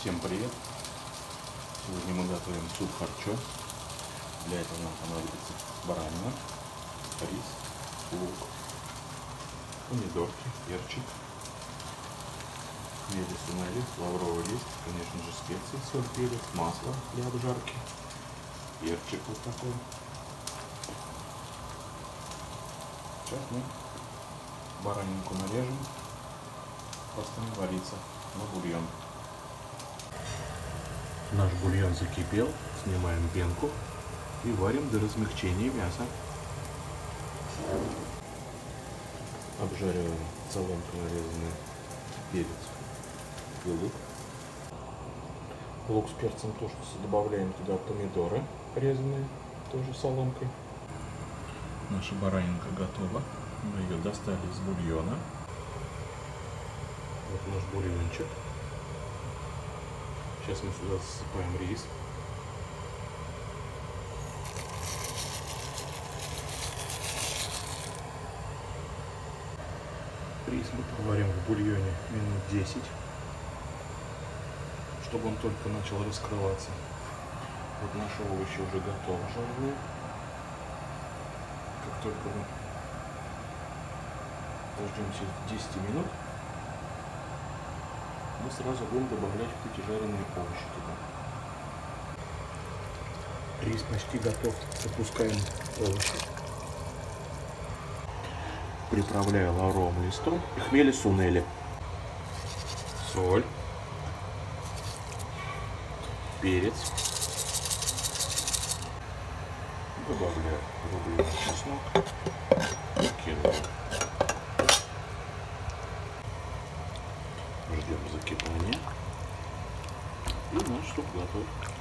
Всем привет! Сегодня мы готовим суп харчо. Для этого нам понадобится баранина, рис, лук, помидорки, перчик, хмели сунели, лавровый лист, конечно же специи, соль, перец, масло для обжарки, перчик вот такой. Сейчас мы баранинку нарежем, поставим вариться на бульон. Наш бульон закипел, снимаем пенку и варим до размягчения мяса. Обжариваем соломкой нарезанный перец и лук. Лук с перцем тоже добавляем туда помидоры резанные, тоже соломкой. Наша баранинка готова. Мы ее достали из бульона. Вот наш бульончик. Сейчас мы сюда засыпаем рис. Рис мы проварим в бульоне минут 10, чтобы он только начал раскрываться. Вот наши овощи уже готовы жареные. Как только мы дождемся 10 минут, мы сразу будем добавлять вот эти жареные овощи туда. Рис почти готов. Запускаем овощи. Приправляю лавровым листом и хмели сунели. Соль. Перец. Добавляю рубленый чеснок. Ждем закипания. И наш суп готов.